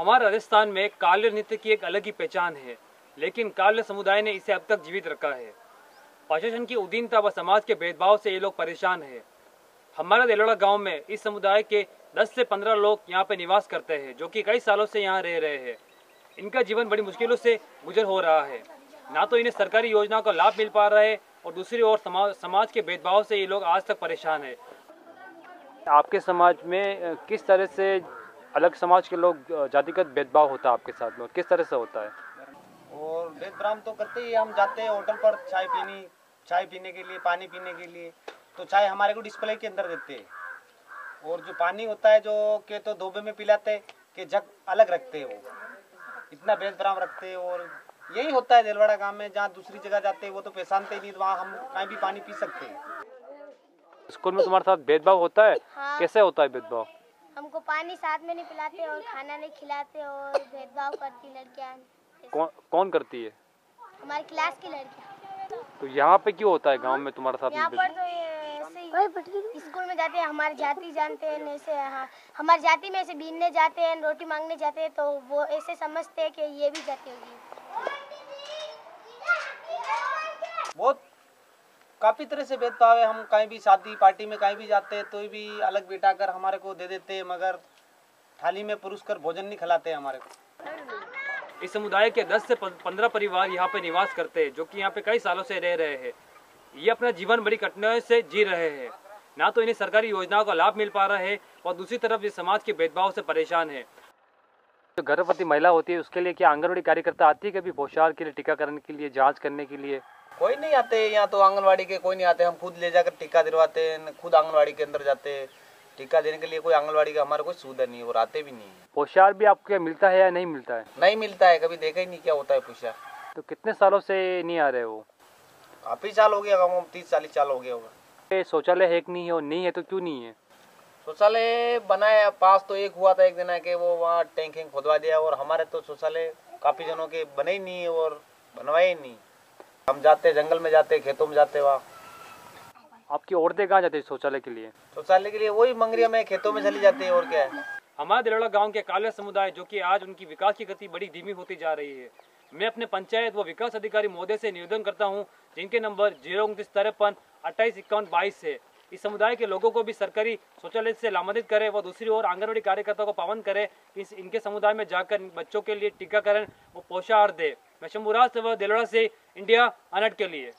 हमारे राजस्थान में काल्य नृत्य की एक अलग ही पहचान है, लेकिन काल्य समुदाय ने इसे अब तक जीवित रखा है। प्रशासन की उदीनता व समाज के भेदभाव से ये लोग परेशान है। हमारा देलोड़ा गाँव में इस समुदाय के 10 से 15 लोग यहाँ पे निवास करते हैं, जो कि कई सालों से यहाँ रह रहे हैं। इनका जीवन बड़ी मुश्किलों से गुजर हो रहा है। ना तो इन्हें सरकारी योजनाओं का लाभ मिल पा रहा है और दूसरी ओर समाज समाज के भेदभाव से ये लोग आज तक परेशान है। आपके समाज में किस तरह से अलग समाज के लोग जातिगत भेदभाव होता है आपके साथ में और किस तरह से होता है? और ब्राह्म तो करते ही हम जाते हैं होटल पर चाय पीनी चाय पीने के लिए पानी पीने के लिए तो चाय हमारे को डिस्प्ले के अंदर देते हैं। और जो पानी होता है जो के तो धोबे में पिलाते के जग अलग रखते हैं वो। इतना भेद ब्राह्म रखते हैं और यही होता है देलवाड़ा गाँव में जहाँ दूसरी जगह जाते हैं वो तो पहचानते ही नहीं तो वहाँ हम कहीं भी पानी पी सकते हैं। स्कूल में तुम्हारे साथ भेदभाव होता है? हाँ। कैसे होता है भेदभाव? हमको पानी साथ में नहीं पिलाते और खाना नहीं खिलाते और भेदभाव करती लड़कियाँ। कौन कौन करती है? हमारी क्लास की लड़कियाँ। तो यहाँ पे क्यों होता है गाँव में तुम्हारे साथ यहाँ पर तो ये स्कूल में जाते हैं हमारी जाति जानते हैं ऐसे हाँ। हमारी जाति में ऐसे बीनने जाते हैं रोटी मांगने जाते हैं तो वो ऐसे समझते हैं कि ये भी जाति होगी। बहुत काफ़ी तरह से भेदभाव है। हम कहीं भी शादी पार्टी में कहीं भी जाते हैं तो भी अलग बिठा कर हमारे को दे देते हैं मगर थाली में पुरुष कर भोजन नहीं खिलाते हमारे को। इस समुदाय के 10 से 15 परिवार यहाँ पे निवास करते हैं जो कि यहाँ पे कई सालों से रह रहे हैं। ये अपना जीवन बड़ी कठिनाइयों से जी रहे हैं। ना तो इन्हें सरकारी योजनाओं का लाभ मिल पा रहा है और दूसरी तरफ़ ये समाज के भेदभाव से परेशान है। जो गर्भवती महिला होती है उसके लिए क्या आंगनबाड़ी कार्यकर्ता आती है कभी पोषार के लिए टीकाकरण के लिए जाँच करने के लिए? कोई नहीं आते यहाँ तो आंगनवाड़ी के कोई नहीं आते हम खुद ले जाकर टीका दिलवाते हैं खुद आंगनवाड़ी के अंदर जाते हैं। टीका देने के लिए कोई आंगनवाड़ी का हमारा कोई सुविधा नहीं है और आते भी नहीं है। पोषार भी आपको क्या मिलता है या नहीं मिलता है? नहीं मिलता है कभी देखा ही नहीं क्या होता है पूछा तो कितने सालों से नहीं आ रहे वो काफ़ी साल हो गया होगा तीस चालीस साल हो गया होगा। शौचालय है नहीं है और नहीं है तो क्यों नहीं है? शौचालय बनाया पास तो एक हुआ था एक दिन के वो वहाँ टैंक खुदवा दिया और हमारे तो शौचालय काफ़ी जनों के बने ही नहीं और बनवाए ही नहीं। हम जाते जंगल में जाते खेतों में जाते वहाँ। आपकी औरतें कहाँ जाती है शौचालय के लिए? शौचालय के लिए वही मंगरिया में खेतों में चली जाती है और क्या है? हमारे दिलोड़ा गाँव के काले समुदाय जो कि आज उनकी विकास की गति बड़ी धीमी होती जा रही है। मैं अपने पंचायत व विकास अधिकारी महोदय से निवेदन करता हूँ जिनके नंबर ज़ीरो उनतीस तिरपन अट्ठाईस इक्यावन बाईस है। इस समुदाय के लोगों को भी सरकारी शौचालय से लामोदित करे व दूसरी ओर आंगनबाड़ी कार्यकर्ताओं को पावन करे। इस इनके समुदाय में जाकर बच्चों के लिए टीकाकरण व पोषाहार दे। मैं शंभुराज व दिलोड़ा से इंडिया अनट के लिए।